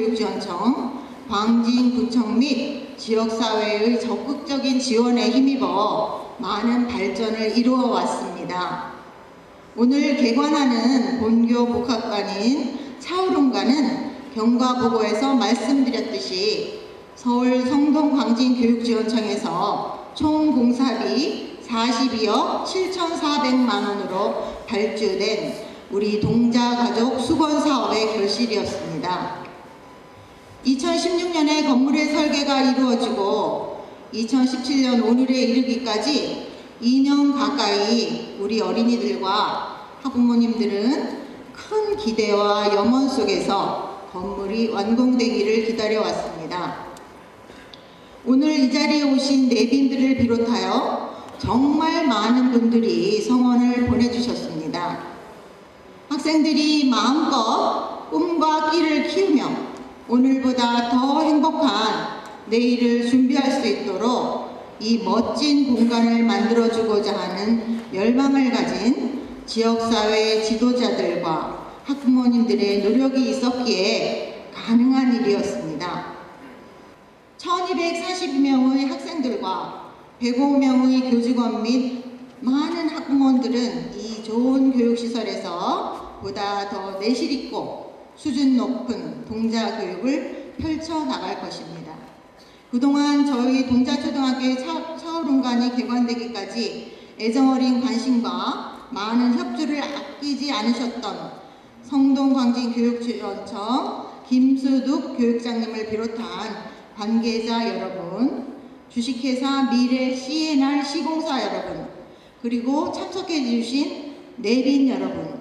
교육지원청, 광진구청 및 지역사회의 적극적인 지원에 힘입어 많은 발전을 이루어 왔습니다. 오늘 개관하는 본교 복학관인 차오름관은 경과보고에서 말씀드렸듯이 서울 성동 광진교육지원청에서 총 공사비 42억 7,400만 원으로 발주된 우리 동자가족 수건 사업의 결실이었습니다. 2016년에 건물의 설계가 이루어지고 2017년 오늘에 이르기까지 2년 가까이 우리 어린이들과 학부모님들은 큰 기대와 염원 속에서 건물이 완공되기를 기다려왔습니다. 오늘 이 자리에 오신 내빈들을 비롯하여 정말 많은 분들이 성원을 보내주셨습니다. 학생들이 마음껏 꿈과 끼를 키우며 오늘보다 더 행복한 내일을 준비할 수 있도록 이 멋진 공간을 만들어주고자 하는 열망을 가진 지역사회 지도자들과 학부모님들의 노력이 있었기에 가능한 일이었습니다. 1240명의 학생들과 105명의 교직원 및 많은 학부모들은 이 좋은 교육시설에서 보다 더 내실 있고 수준 높은 동자 교육을 펼쳐 나갈 것입니다. 그동안 저희 동자초등학교의 차오름관이 개관되기까지 애정어린 관심과 많은 협조를 아끼지 않으셨던 성동광진교육지원청 김수득 교육장님을 비롯한 관계자 여러분, 주식회사 미래 CNR 시공사 여러분, 그리고 참석해 주신 내빈 여러분,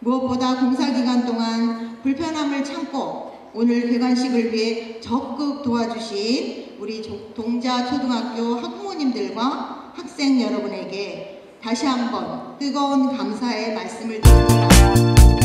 무엇보다 공사 기간 동안 불편함을 참고 오늘 개관식을 위해 적극 도와주신 우리 동자 초등학교 학부모님들과 학생 여러분에게 다시 한번 뜨거운 감사의 말씀을 드립니다.